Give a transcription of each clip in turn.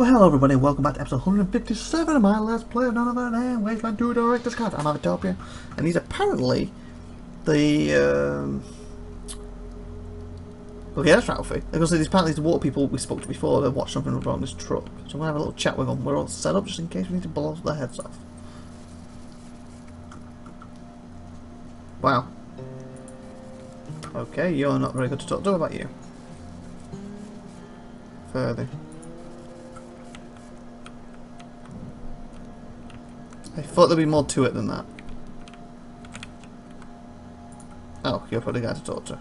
Well, hello everybody, and welcome back to episode 157 of my Let's Play of None of Our Name, Wasteland 2 Director's Cut. I'm IVATOPIA, and he's apparently the, um... Okay, that's right, Ralphie. Because these apparently the water people we spoke to before, they watched something on this truck. So I'm to have a little chat with them. We're all set up just in case we need to blow their heads off. Wow. Okay, you're not very good to talk to. What about you? Further. I thought there'd be more to it than that. Oh, you're probably guy to talk to.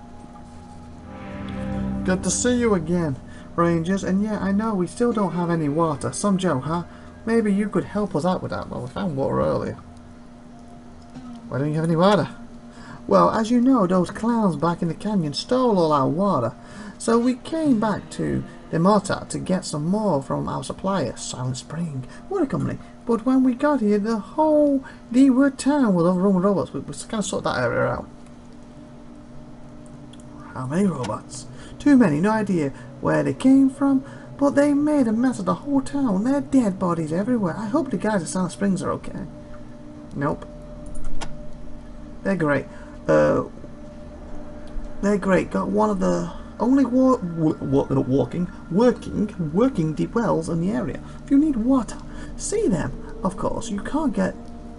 Good to see you again, Rangers. And yeah, I know we still don't have any water. Some Joe, huh? Maybe you could help us out with that. Well, we found water earlier. Why don't you have any water? Well, as you know, those clowns back in the canyon stole all our water. So we came back to Damonta to get some more from our supplier, Silent Spring Water Company. But when we got here, the whole D-word town was overrun with robots. We, we kind of sort that area out. How many robots? Too many, no idea where they came from, but they made a mess of the whole town. There are dead bodies everywhere. I hope the guys at Silent Springs are okay. Nope. They're great. Uh, they're great. Got one of the only wa wa walking, working, working deep wells in the area. If you need water, see them. Of course, you can't get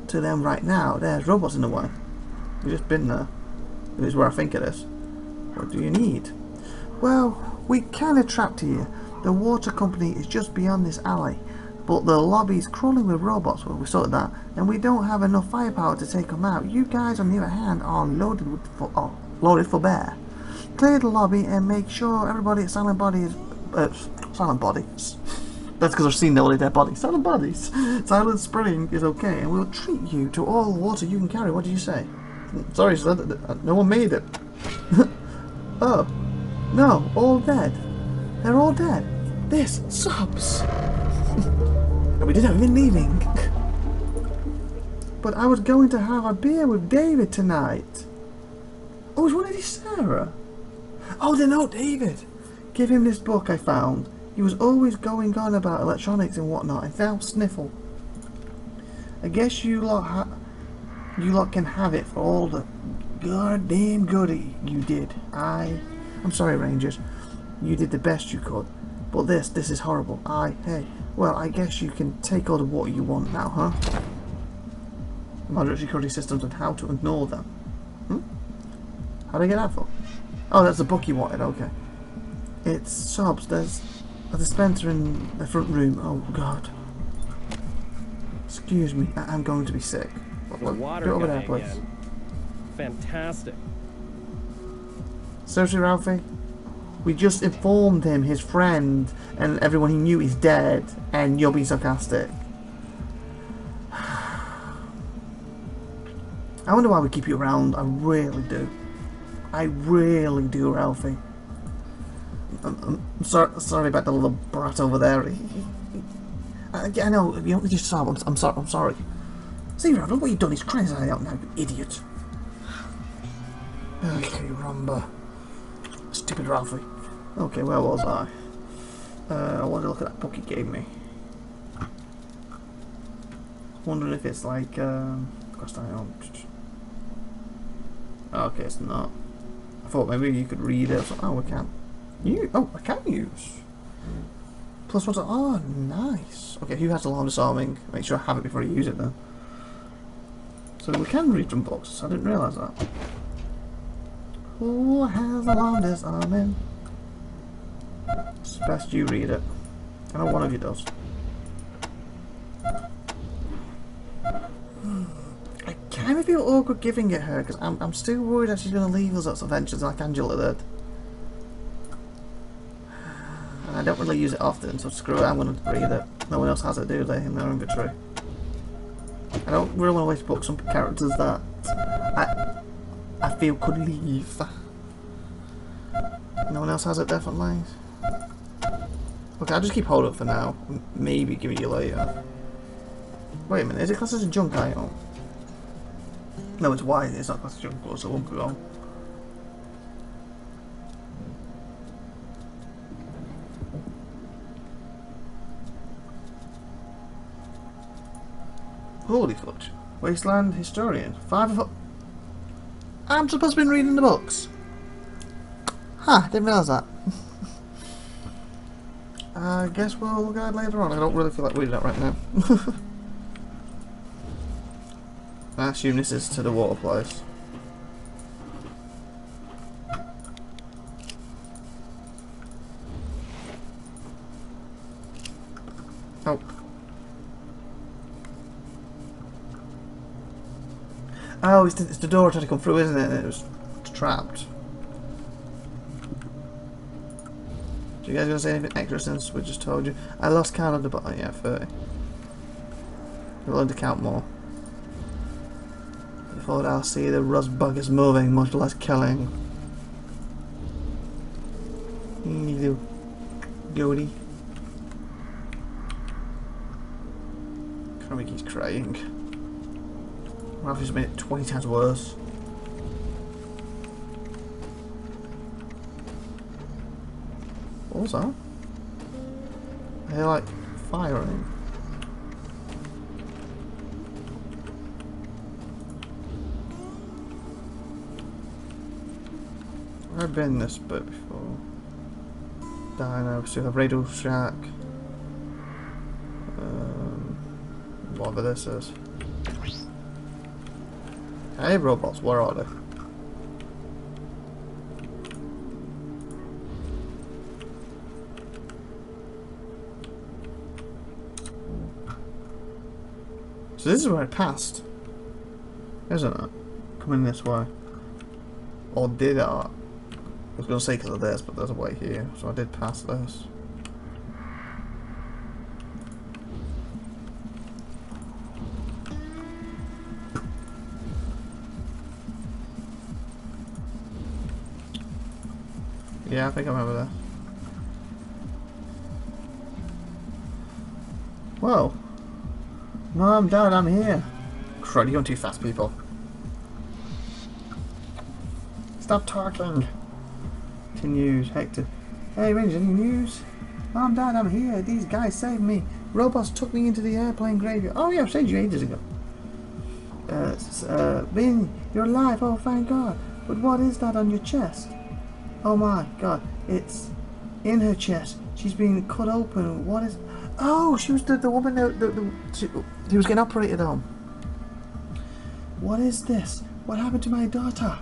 to them right now. There's robots in the way. We've just been there. This is where I think it is. What do you need? Well, we kind of trapped here. The water company is just beyond this alley. But the lobby's crawling with robots, well we sorted that, and we don't have enough firepower to take them out. You guys on the other hand are loaded for, oh, loaded for bear. Clear the lobby and make sure everybody at Silent Bodies, uh, Silent Bodies, that's because I've seen the only dead bodies. Silent Bodies, Silent Spring is okay, and we'll treat you to all water you can carry. What do you say? Sorry, sir, no one made it. oh, no, all dead. They're all dead. This subs. we didn't have him leaving. but I was going to have a beer with David tonight. Oh, it's one of these Sarah. Oh, they know David. Give him this book I found. He was always going on about electronics and whatnot, and now sniffle. I guess you lot you lot can have it for all the goddamn goody you did. I, I'm sorry, Rangers. You did the best you could. But this, this is horrible. I, hey, well, I guess you can take all the water you want now, huh? Moderate security systems and how to ignore them. Hmm? How do I get that for? Oh, that's the book you wanted, okay. It's sobs, there's Oh, a dispenser in the front room. Oh, God. Excuse me, I am going to be sick. The water over there, please. Again. Fantastic. Seriously, Ralphie? We just informed him his friend and everyone he knew is dead, and you're being sarcastic. I wonder why we keep you around. I really do. I really do, Ralphie. I'm, I'm sorry, sorry about the little brat over there. I, I know, you just saw. I'm, I'm sorry. I'm sorry. See, Ralph, what you've done. is crying his eye out now, you idiot. Okay, Rumba. Stupid Ralphie. Okay, where was I? Uh, I want to look at that book he gave me. Wondering if it's like, um. Okay, it's not. I thought maybe you could read it. Oh, we can. You? Oh, I can use. Plus one. Oh, nice. Okay, who has alarm disarming? Make sure I have it before I use it then. So we can read from books. I didn't realise that. Who has alarm disarming? It's best you read it. I know one of you does. I kind of feel awkward giving it her because I'm, I'm still worried that she's going to leave us at adventures like Angela did. I don't really use it often, so screw it, I'm to read it. No one else has it, do they, in their inventory? I don't really want to waste books on characters that I, I feel could leave. No one else has it, definitely. Okay, I'll just keep hold of it for now. Maybe give it you later. Wait a minute, is it classed as a junk item? No, it's white. It's not classed as junk, so it won't go on. Horticulture. Wasteland historian. Five of... I'm supposed to be reading the books. Huh, didn't realise that. I guess we'll look at it later on. I don't really feel like reading that right now. I assume this is to the water place. Oh. Oh, it's the, it's the door trying to come through, isn't it? It was trapped. Do you guys to say anything extra since we just told you? I lost count of the button. Yeah, 30. We'll learn to count more. Before I'll see the rust bug is moving, much less killing. You goody. Karamiki's crying. Ralphie's made it 20 times worse. What was that? They're they like firing? I've been this bit before. Dino, still have Radio Shack. Um, whatever this is. Hey robots, where are they? So this is where I passed. Isn't it? Coming this way. Or did I? I was going to say because of this, but there's a way here. So I did pass this. Yeah, I think I remember that. Whoa. Mom, Dad, I'm here. Crud, you're going too fast, people. Stop talking. Continues, Hector. Hey, Ranger, any news? Mom, Dad, I'm here. These guys saved me. Robots took me into the airplane graveyard. Oh, yeah, I saved you ages ago. Uh, uh, Ben, you're alive. Oh, thank God. But what is that on your chest? Oh my God, it's in her chest. She's been cut open. What is... Oh, she was the, the woman that, the, the, she, he was getting operated on. What is this? What happened to my daughter?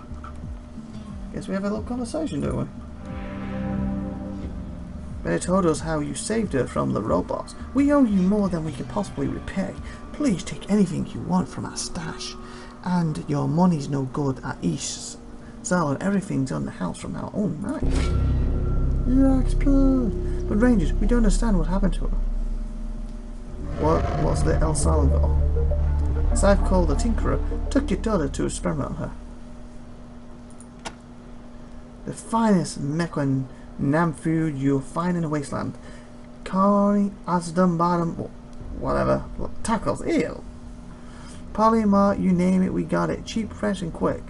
Guess we have a little conversation, don't we? They told us how you saved her from the robots. We owe you more than we could possibly repay. Please take anything you want from our stash. And your money's no good at East And everything's on the house from now. Nice. Yeah, explode. But Rangers, we don't understand what happened to her. What was the El Salvador? As called the Tinkerer, took your daughter to experiment on her. The finest Mekwan Namfood you'll find in the wasteland. Kari, Asdam, Bottom, whatever. Tacos, ew. Polymart, you name it, we got it. Cheap, fresh, and quick.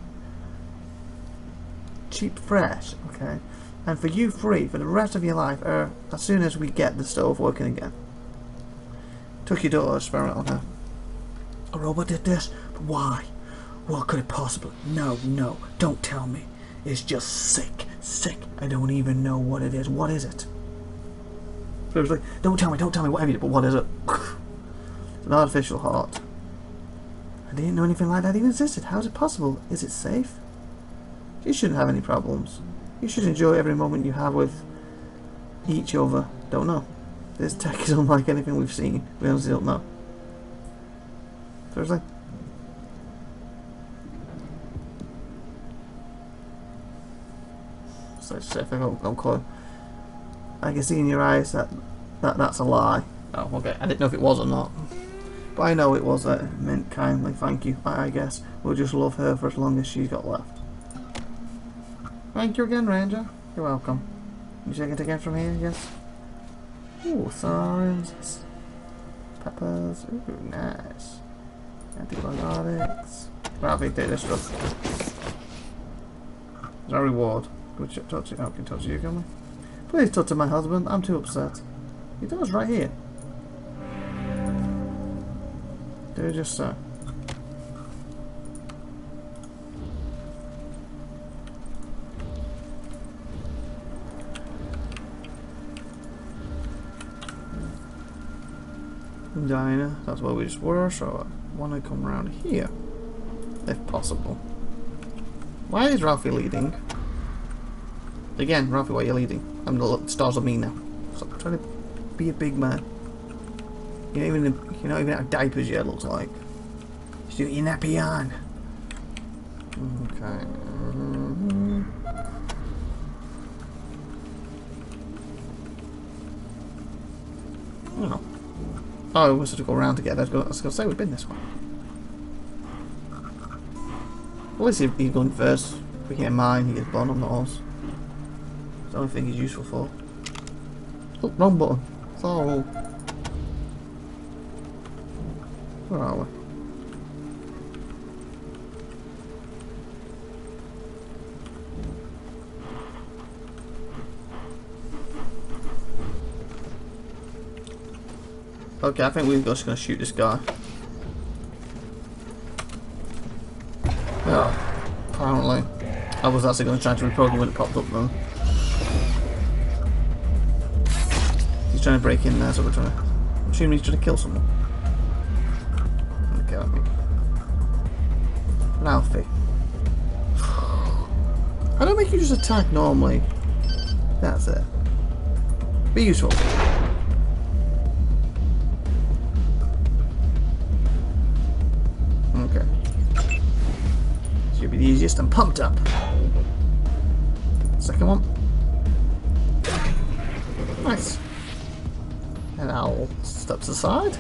Cheap, fresh, okay. And for you, free for the rest of your life, or as soon as we get the stove working again. Took your daughter to experiment on her. A robot did this? But why? What could it possibly? No, no, don't tell me. It's just sick, sick. I don't even know what it is. What is it? Seriously, don't tell me, don't tell me what I mean, but what is it? it's an artificial heart. I didn't know anything like that even existed. How is it possible? Is it safe? You shouldn't have any problems. You should enjoy every moment you have with each other. Don't know. This tech is unlike anything we've seen. We honestly don't know. Seriously? So I'm, I'm. I can see in your eyes that, that that's a lie. Oh, okay. I didn't know if it was or not. But I know it was uh, meant kindly. Thank you. I, I guess we'll just love her for as long as she's got left. Thank you again, Ranger. You're welcome. You take it again from here, yes? Ooh, thorns. Peppers. Ooh, nice. Antibiotics. Take this stuff. There's no reward. Go ch touch it. Oh, can touch you, can we? Please touch my husband. I'm too upset. He does right here. Do just so. Diner, that's where we just were, so I want to come around here, if possible. Why is Ralphie leading? Again, Ralphie, why are you leading? I'm the stars on me now. Stop trying to be a big man. You're not even you're not even out of diapers yet. Looks like. Still your nappy on. Okay. Mm-hmm. Oh. Oh, we sort of go around together. I was going to say we've been this way. Well, see if he's going first. If we get mine, he gets blown on the horse. It's the only thing he's useful for. Oh, wrong button. Oh. Where are we? Okay, I think we're just to shoot this guy. Yeah, apparently. I was actually to try to reprogram when it popped up though. He's trying to break in there, so we're trying to... I'm assuming he's trying to kill someone. Okay, let me... Ralphie. I don't make you just attack normally. That's it. Be useful. Should be the easiest and pumped up. Second one. Nice. And Owl steps aside.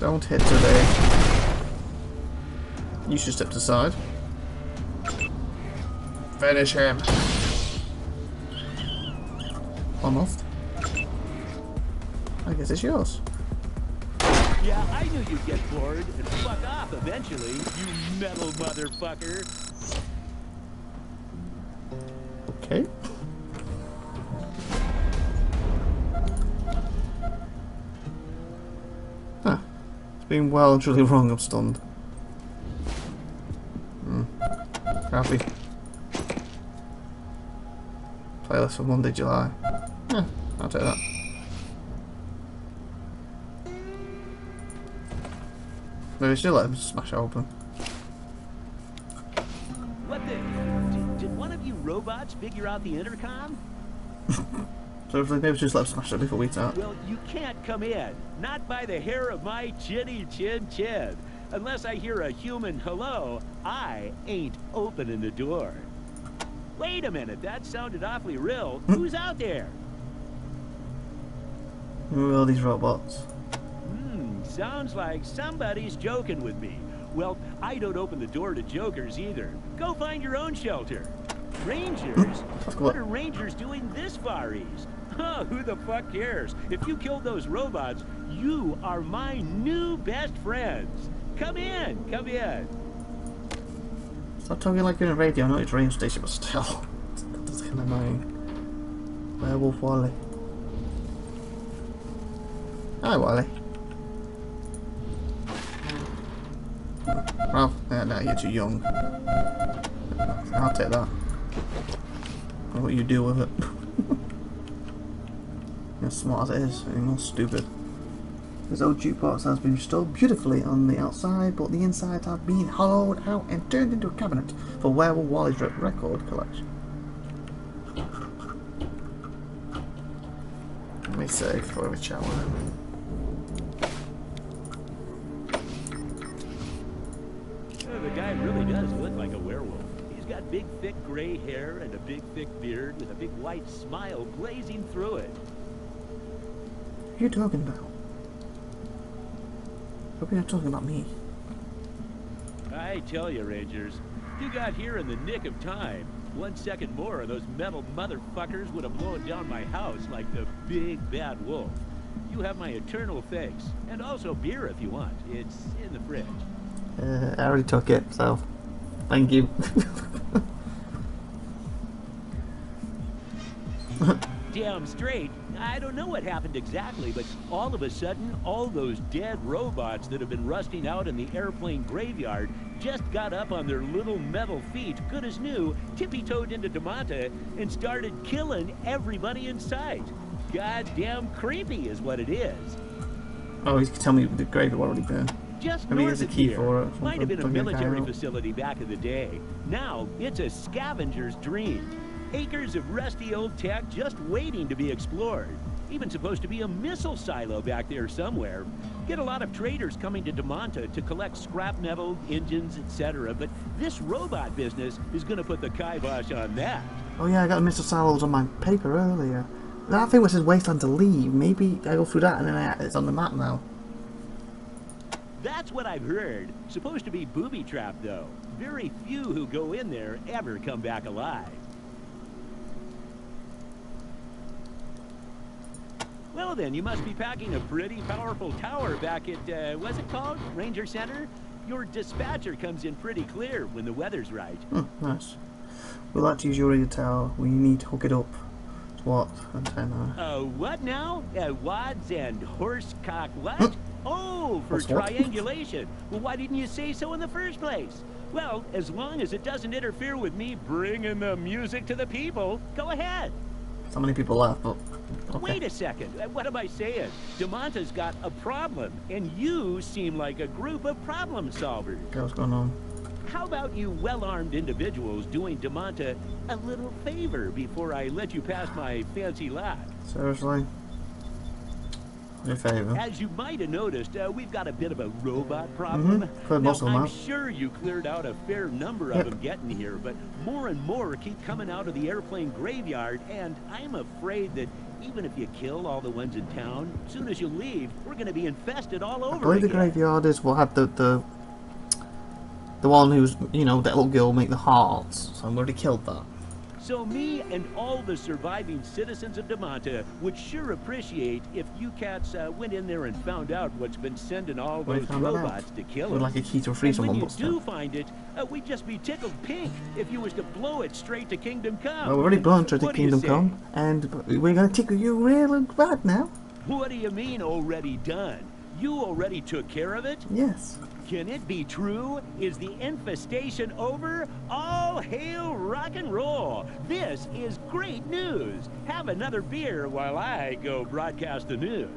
Don't hit today. You should step aside. Finish him. Almost. I guess it's yours. Yeah, I knew you'd get bored and fuck off eventually, you metal motherfucker. Okay. Huh. It's been well and truly wrong, I'm stunned. Hmm. Happy. Playlist for Monday, July. Yeah, I'll take that. Maybe still let him smash it open. What the? Did, did one of you robots figure out the intercom? So maybe just let him smash it before we start. Well, you can't come in. Not by the hair of my chinny chin chin. Unless I hear a human hello, I ain't opening the door. Wait a minute, that sounded awfully real. Hmm. Who's out there? Who are all these robots? Sounds like somebody's joking with me. Well, I don't open the door to jokers either. Go find your own shelter. Rangers? what are rangers doing this far east? Huh, who the fuck cares? If you killed those robots, you are my new best friends. Come in, come in. Stop talking like you're in a radio, not a radio station, but still. That's kind of annoying. Werewolf Wally. Hi, Wally. Well, yeah, no, you're too young. I'll take that. What you do with it. as smart as it is, even more stupid. This old jukebox has been restored beautifully on the outside, but the inside has been hollowed out and turned into a cabinet for Werewolf Wally's record collection. Let me save before we chat big, thick gray hair and a big, thick beard with a big white smile blazing through it. What are you talking about? Hope you're not talking about me. I tell you, Rangers, you got here in the nick of time. One second more and those metal motherfuckers would have blown down my house like the big bad wolf. You have my eternal thanks, and also beer if you want. It's in the fridge. Uh, I already took it, so thank you. damn straight. I don't know what happened exactly, but all of a sudden, all those dead robots that have been rusting out in the airplane graveyard just got up on their little metal feet, good as new, tippy-toed into Damonta, and started killing everybody in sight. Goddamn creepy is what it is. Oh, he's tell me the graveyard already burned. Just Maybe north a key here. for it. Might have been a military facility back in the day. Now, it's a scavenger's dream. Acres of rusty old tech just waiting to be explored. Even supposed to be a missile silo back there somewhere. Get a lot of traders coming to Damonta to collect scrap metal, engines, etc. But this robot business is going to put the kibosh on that. Oh yeah, I got the missile silos on my paper earlier. That thing was says wasteland to leave. Maybe I go through that and then I, it's on the map now. That's what I've heard. Supposed to be booby trapped, though. Very few who go in there ever come back alive. Well then, you must be packing a pretty powerful tower back at, uh, what's it called? Ranger Center? Your dispatcher comes in pretty clear when the weather's right. Hmm, nice. We'll have to use your radio tower. We need to hook it up. What antenna? Uh, what now? Uh, wads and horsecock what? Oh, for triangulation. well, why didn't you say so in the first place? Well, as long as it doesn't interfere with me bringing the music to the people, go ahead. So many people left, but... Okay. Wait a second. Uh, what am I saying? Damonta's got a problem, and you seem like a group of problem solvers. Okay, what's going on? How about you well-armed individuals doing Damonta a little favor before I let you pass my fancy lot? Seriously? Favor. As you might have noticed, uh, we've got a bit of a robot problem. Mm -hmm. now, I'm sure you cleared out a fair number of yep. them getting here, but more and more keep coming out of the airplane graveyard, and I'm afraid that even if you kill all the ones in town, soon as you leave, we're going to be infested all over I believe again. the graveyard is will have the, the the one who's, you know, that little girl make the hearts. So I'm already killed that. So me and all the surviving citizens of Damonta would sure appreciate if you cats uh, went in there and found out what's been sending all those robots to kill them. like a key to free and when you do find it, uh, we'd just be tickled pink if you was to blow it straight to Kingdom Come. Well, we're already blown straight to Kingdom Come, and we're going to tickle you real bad now. What do you mean already done? You already took care of it? Yes. Can it be true? Is the infestation over? All hail rock and roll! This is great news! Have another beer while I go broadcast the news.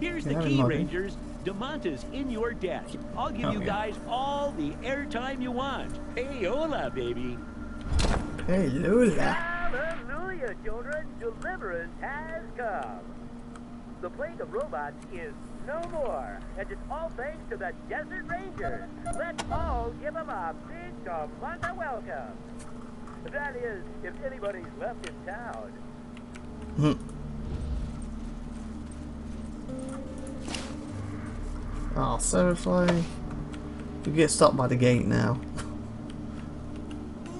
Here's the key, Rangers. Damonta's in your debt. I'll give oh, you guys all the airtime you want. Hey, hola, baby. Hey, Lola. Hallelujah, children. Deliverance has come. The plague of robots is no more. And it's all thanks to the Desert Rangers. Let's all give them a big Damonta welcome. That is, if anybody's left in town. Hmm. Oh, seriously? You get stopped by the gate now.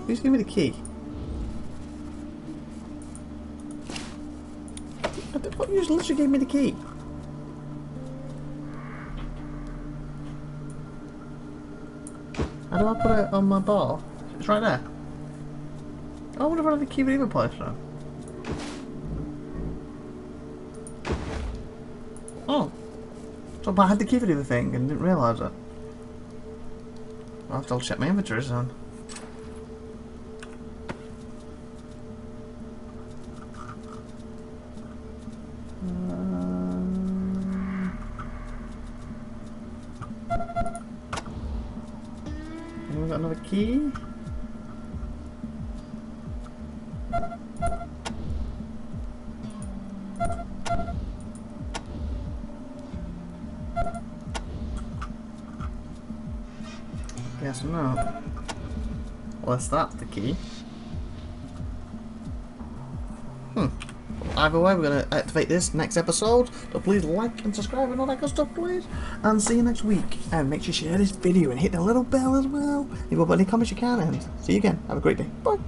Who's giving me the key? You just literally gave me the key. How do I put it on my bar? It's right there. I I have the key even place now. Oh. So I had the key for the thing and didn't realise it. I'll have to check my inventory then. Aqui. Guess not. That's that, the key. Hmm. Either way, we're going to activate this next episode. So please like and subscribe and all that good stuff, please. And see you next week. And make sure you share this video and hit the little bell as well. You've got any comments, you can. And see you again. Have a great day. Bye.